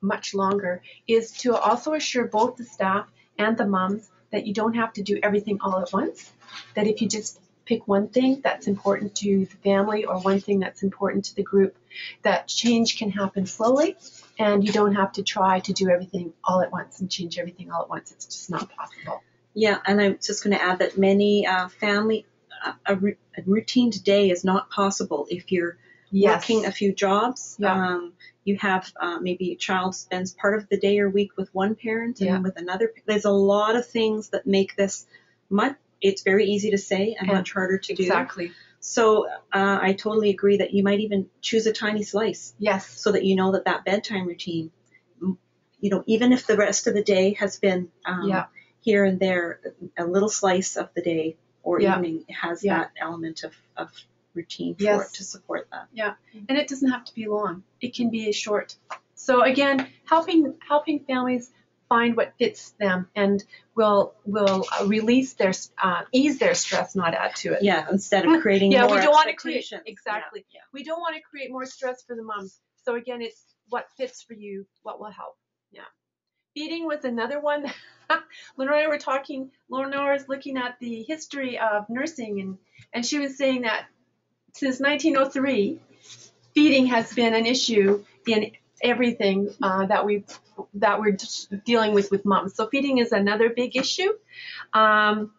much longer, is to also assure both the staff and the moms that you don't have to do everything all at once. That if you just pick one thing that's important to the family or one thing that's important to the group, that change can happen slowly and you don't have to try to do everything all at once and change everything all at once. It's just not possible. Yeah, and I'm just going to add that many uh, family uh, a, a routine today is not possible if you're working a few jobs. Yeah. Um, you have uh, maybe a child spends part of the day or week with one parent and Yeah. with another. There's a lot of things that make this much. It's very easy to say and And much harder to do. exactly. So uh, I totally agree that you might even choose a tiny slice Yes. so that you know that that bedtime routine, you know, even if the rest of the day has been um, Yeah. here and there, a little slice of the day or Yeah. evening has Yeah. that element of, of routine for Yes. it to support that. Yeah, and it doesn't have to be long. It can be a short. So again, helping helping families find what fits them and will will release their uh, ease their stress, not add to it. Yeah, instead of creating Yeah, more we don't want to create exactly. Yeah, We don't want to create more stress for the moms. So again, it's what fits for you, what will help. Yeah. Feeding was another one. Lenore and I were talking. Lenore was looking at the history of nursing, and and she was saying that since 1903, feeding has been an issue in everything uh, that we that we're dealing with with moms. So feeding is another big issue. Um,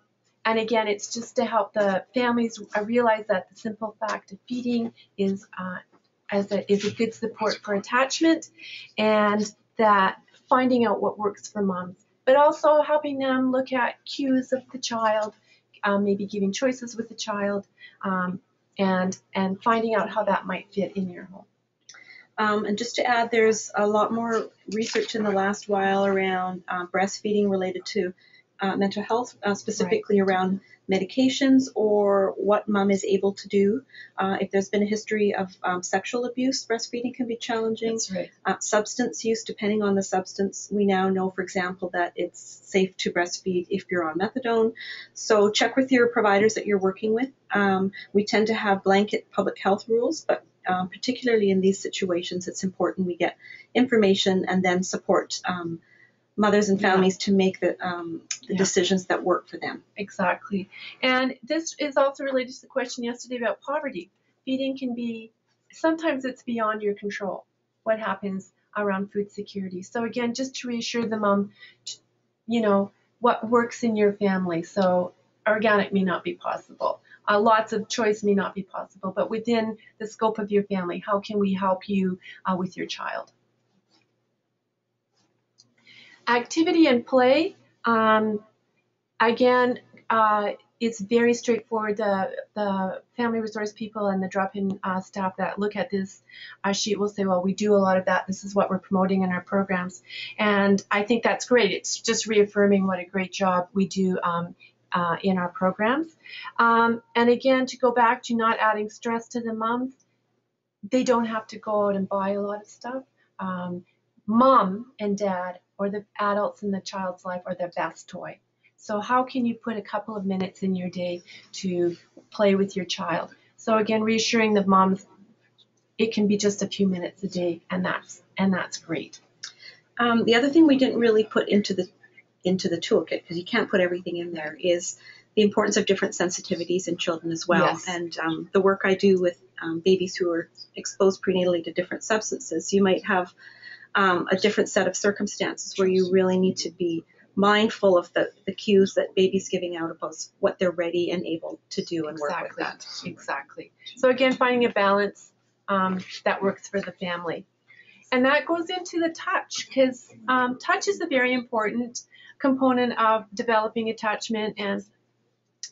and again, it's just to help the families realize that the simple fact of feeding is uh, as a, is a good support for attachment, and that finding out what works for moms, but also helping them look at cues of the child, um, maybe giving choices with the child, um, and and finding out how that might fit in your home. Um, and just to add, there's a lot more research in the last while around uh, breastfeeding related to uh, mental health, uh, specifically around medications or what mom is able to do. Uh, if there's been a history of um, sexual abuse, breastfeeding can be challenging. That's right. Uh, substance use, depending on the substance, we now know, for example, that it's safe to breastfeed if you're on methadone. So check with your providers that you're working with. Um, we tend to have blanket public health rules, but um, particularly in these situations, it's important we get information and then support um, mothers and Yeah. families to make the um, the Yeah. decisions that work for them. Exactly. And this is also related to the question yesterday about poverty. Feeding can be, sometimes it's beyond your control, what happens around food security. So, again, just to reassure the mom, you know, what works in your family. So, organic may not be possible. Uh, lots of choice may not be possible, but within the scope of your family, how can we help you uh, with your child? Activity and play. Um, again, uh, it's very straightforward. The, the family resource people and the drop-in uh, staff that look at this uh, sheet will say, well, we do a lot of that. This is what we're promoting in our programs. And I think that's great. It's just reaffirming what a great job we do um, uh, in our programs. Um, and again, to go back to not adding stress to the moms, they don't have to go out and buy a lot of stuff. Um, mom and dad or the adults in the child's life are their best toy. So how can you put a couple of minutes in your day to play with your child? So again, reassuring the moms, it can be just a few minutes a day, and that's and that's great. Um, the other thing we didn't really put into the into the toolkit because you can't put everything in there is the importance of different sensitivities in children as well. Yes. And um, the work I do with um, babies who are exposed prenatally to different substances, you might have um, a different set of circumstances where you really need to be mindful of the, the cues that baby's giving out about what they're ready and able to do and work with Exactly. that. Exactly. So again, finding a balance um, that works for the family. And that goes into the touch because um, touch is a very important component of developing attachment and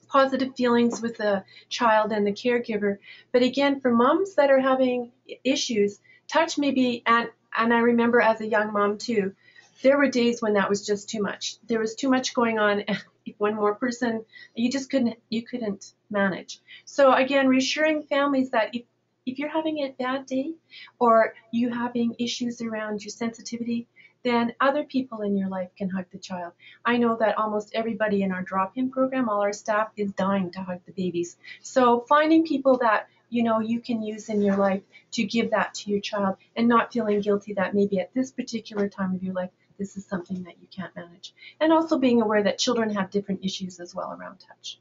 positive feelings with the child and the caregiver. But again, for moms that are having issues, touch may be, and, and I remember as a young mom too, there were days when that was just too much. There was too much going on. If one more person, you just couldn't, you couldn't manage. So again, reassuring families that if, if you're having a bad day or you having issues around your sensitivity, then other people in your life can hug the child. I know that almost everybody in our drop-in program, all our staff is dying to hug the babies. So finding people that you know you can use in your life to give that to your child and not feeling guilty that maybe at this particular time of your life this is something that you can't manage. And also being aware that children have different issues as well around touch.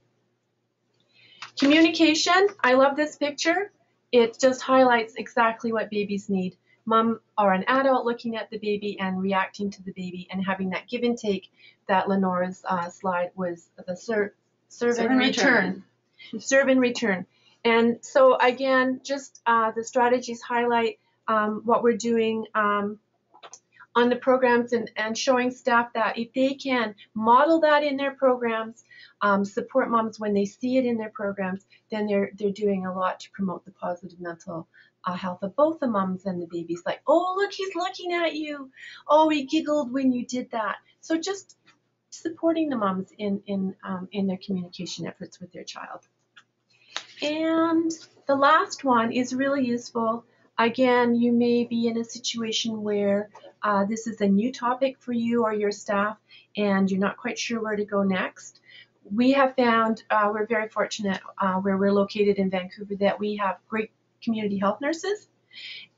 Communication, I love this picture. It just highlights exactly what babies need. Mom or an adult looking at the baby and reacting to the baby and having that give and take that Lenora's uh, slide was the serve, serve, and return. serve and return. And so again, just uh, the strategies highlight um, what we're doing um, on the programs and, and showing staff that if they can model that in their programs, um, support moms when they see it in their programs, then they're they're doing a lot to promote the positive mental uh, health of both the moms and the babies. Like, oh look, he's looking at you. Oh, he giggled when you did that. So just supporting the moms in in um, in their communication efforts with their child. And the last one is really useful. Again, you may be in a situation where uh, this is a new topic for you or your staff and you're not quite sure where to go next. We have found, uh, we're very fortunate uh, where we're located in Vancouver that we have great community health nurses.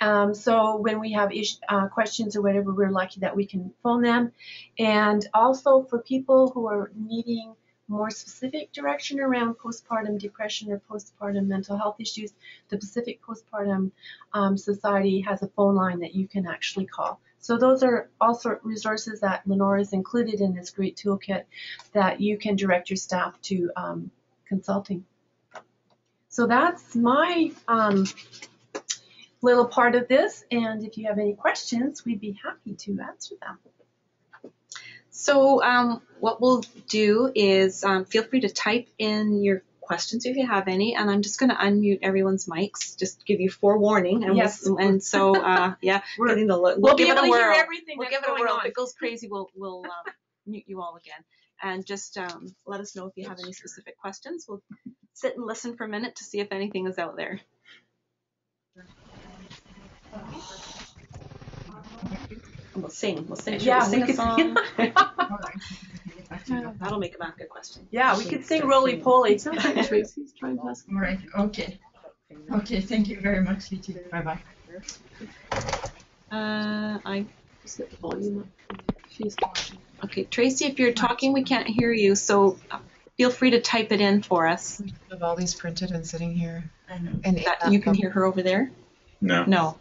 Um, so when we have ish, uh, questions or whatever, we're lucky that we can phone them. And also for people who are needing more specific direction around postpartum depression or postpartum mental health issues, the Pacific Postpartum um, Society has a phone line that you can actually call. So those are also resources that Lenora has included in this great toolkit that you can direct your staff to um, consulting. So that's my um, little part of this, and if you have any questions, we'd be happy to answer them. So um, what we'll do is um, feel free to type in your questions if you have any, and I'm just going to unmute everyone's mics, just give you forewarning. And Yes. we'll, and so uh, yeah, We're- getting the look. We'll, be give able it to a hear whirl. everything We'll that's give it a going whirl. on. If it goes crazy, we'll we'll um, mute you all again. And just um, let us know if you have any specific questions. We'll sit and listen for a minute to see if anything is out there. We'll sing. We'll sing. Yeah, we'll sing we a song. could. That'll make a back a question. yeah, we could sing roly poly. Sounds like Tracy's trying to ask. All right, okay. Okay, thank you very much, Vicky. Bye-bye. Uh, I Just get the volume up. She's talking. Okay, Tracy, if you're talking, we can't hear you, so uh, feel free to type it in for us. Have all these printed and sitting here. I know. And That you can hear her over there? No, No,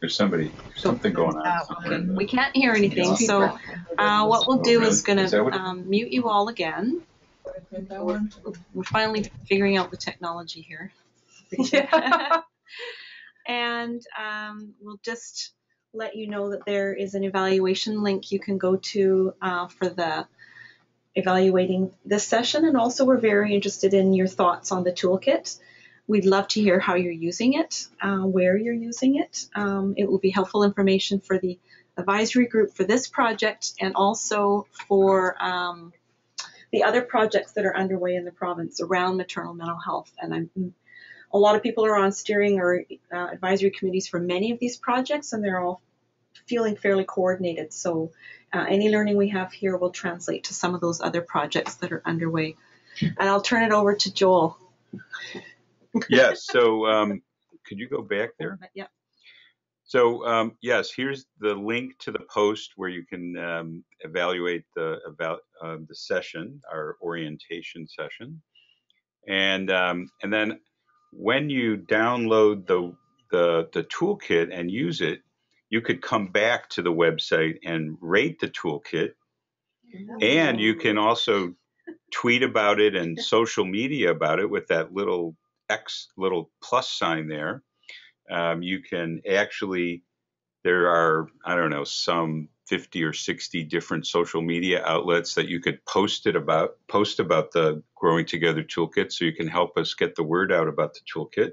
there's somebody, something going on. That something. we can't hear anything, so uh, what we'll do is gonna Is that what um, mute you all again. We're finally figuring out the technology here. Yeah. And um, we'll just let you know that there is an evaluation link you can go to uh, for the evaluating this session. And also, we're very interested in your thoughts on the toolkit. We'd love to hear how you're using it, uh, where you're using it. Um, it will be helpful information for the advisory group for this project and also for um, the other projects that are underway in the province around maternal mental health. And I'm a lot of people are on steering or uh, advisory committees for many of these projects, and they're all feeling fairly coordinated. So, uh, any learning we have here will translate to some of those other projects that are underway. And I'll turn it over to Joel. Yes, so um, could you go back there? Yeah. So um, yes, here's the link to the post where you can um, evaluate the about uh, the session, our orientation session, and um, and then when you download the the the toolkit and use it, you could come back to the website and rate the toolkit, and you can also tweet about it and social media about it with that little X little plus sign there. Um, you can actually, there are, I don't know, some 50 or 60 different social media outlets that you could post it about, post about the Growing Together Toolkit so you can help us get the word out about the toolkit.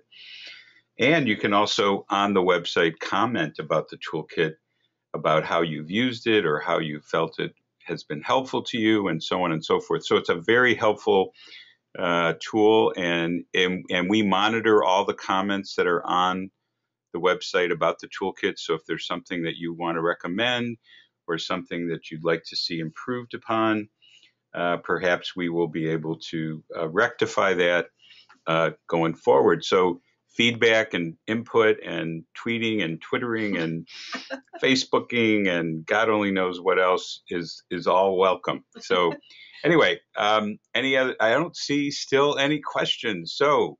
And you can also on the website comment about the toolkit, about how you've used it or how you felt it has been helpful to you, and so on and so forth. So it's a very helpful uh, tool, and, and and we monitor all the comments that are on the website about the toolkit. So if there's something that you want to recommend or something that you'd like to see improved upon, uh, perhaps we will be able to uh, rectify that uh, going forward. So feedback and input and tweeting and twittering and facebooking and god only knows what else is is all welcome so anyway um, any other i don't see still any questions so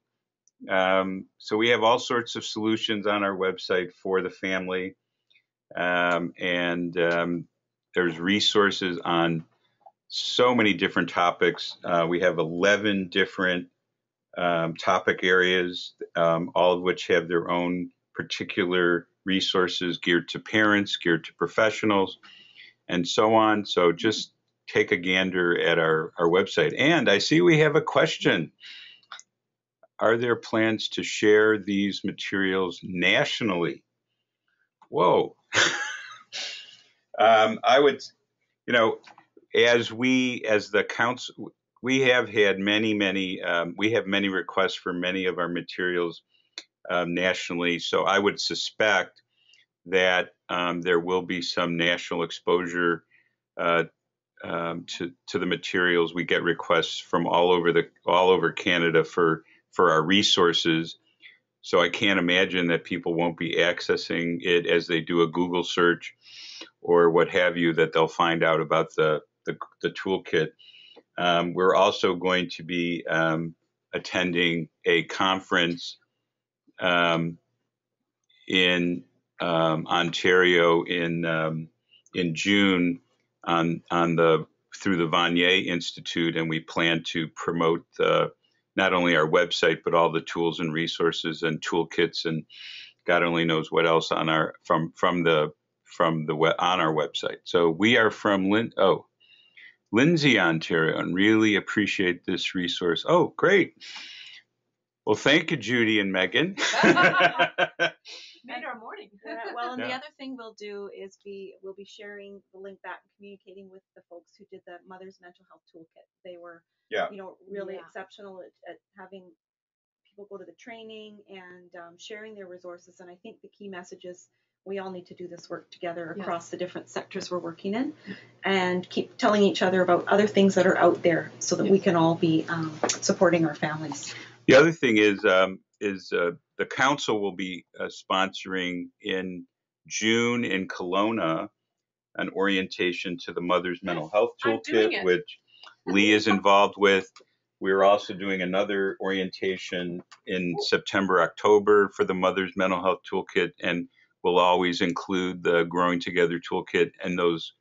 um, so we have all sorts of solutions on our website for the family, um, and um, there's resources on so many different topics. Uh, we have 11 different um, topic areas, um, all of which have their own particular resources geared to parents, geared to professionals, and so on. So just take a gander at our, our website. And I see we have a question are there plans to share these materials nationally? Whoa. um, I would, you know, as we, as the council, we have had many, many, um, we have many requests for many of our materials um, nationally. So I would suspect that um, there will be some national exposure uh, um, to to the materials. We get requests from all over the all over Canada for for our resources. So I can't imagine that people won't be accessing it as they do a Google search or what have you, that they'll find out about the, the, the toolkit. Um, we're also going to be um, attending a conference um, in um, Ontario in um, in June on on the through the Vanier Institute, and we plan to promote the not only our website but all the tools and resources and toolkits and God only knows what else on our from from the from the on our website. So we are from Lin oh Lindsay, Ontario, and really appreciate this resource. Oh, great. Well, thank you, Judy and Megan. Made our morning. Yeah, well, and the other thing we'll do is be we'll be sharing the link back and communicating with the folks who did the Mother's Mental Health Toolkit. They were, Yeah. you know, really Yeah. exceptional at, at having people go to the training and um, sharing their resources. And I think the key message is we all need to do this work together Yes. across the different sectors we're working in, and keep telling each other about other things that are out there so that we can all be um, supporting our families. The other thing is um, is uh, the council will be uh, sponsoring in June in Kelowna an orientation to the Mother's Mental Health I'm doing Toolkit, it. which Lea is involved with. We're also doing another orientation in September, October for the Mother's Mental Health Toolkit, and we'll always include the Growing Together Toolkit and those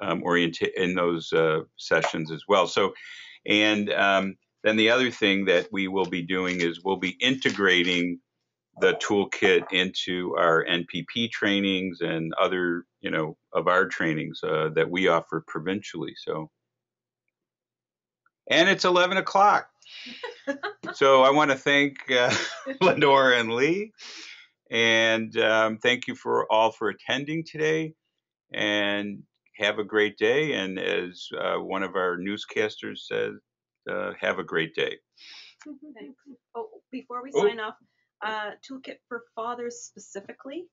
um, orienta- in those uh, sessions as well. So, and um, then the other thing that we will be doing is we'll be integrating the toolkit into our NPP trainings and other, you know, of our trainings uh, that we offer provincially. So, and it's 11 o'clock. so I want to thank uh, Lenore and Lea, and um, thank you for all for attending today. And have a great day. And as uh, one of our newscasters said, uh, have a great day. Thanks. Oh, before we Oh. sign off, uh, toolkit for fathers specifically.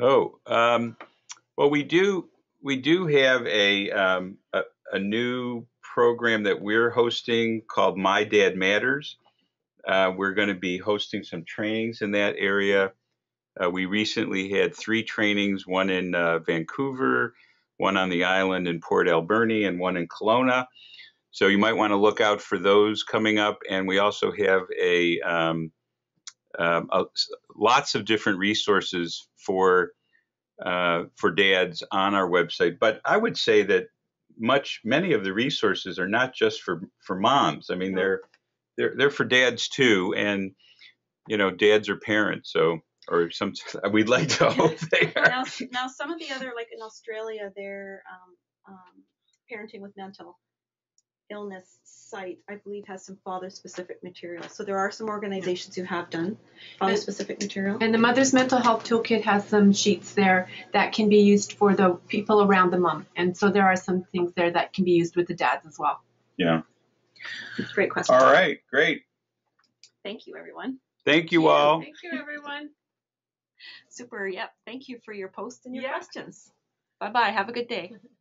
Oh, um, well, we do we do have a, um, a a new program that we're hosting called My Dad Matters. Uh, we're going to be hosting some trainings in that area. Uh, we recently had three trainings: one in uh, Vancouver, one on the island in Port Alberni, and one in Kelowna. So you might want to look out for those coming up. And we also have a um, um, a- lots of different resources for uh, for dads on our website. But I would say that much many of the resources are not just for for moms. I mean, they're they're they're for dads too, and you know, dads are parents. So, or some we'd like to hope they are. Now, now some of the other, like in Australia, their um, um, parenting with mental illness site, I believe, has some father-specific material. So there are some organizations who have done father-specific material. And the Mother's Mental Health Toolkit has some sheets there that can be used for the people around the mom. And so there are some things there that can be used with the dads as well. Yeah. Great question. All right. Great. Thank you, everyone. Thank you all. Thank you, everyone. Super. Yep. Thank you for your posts and your Yeah. questions. Bye bye. Have a good day.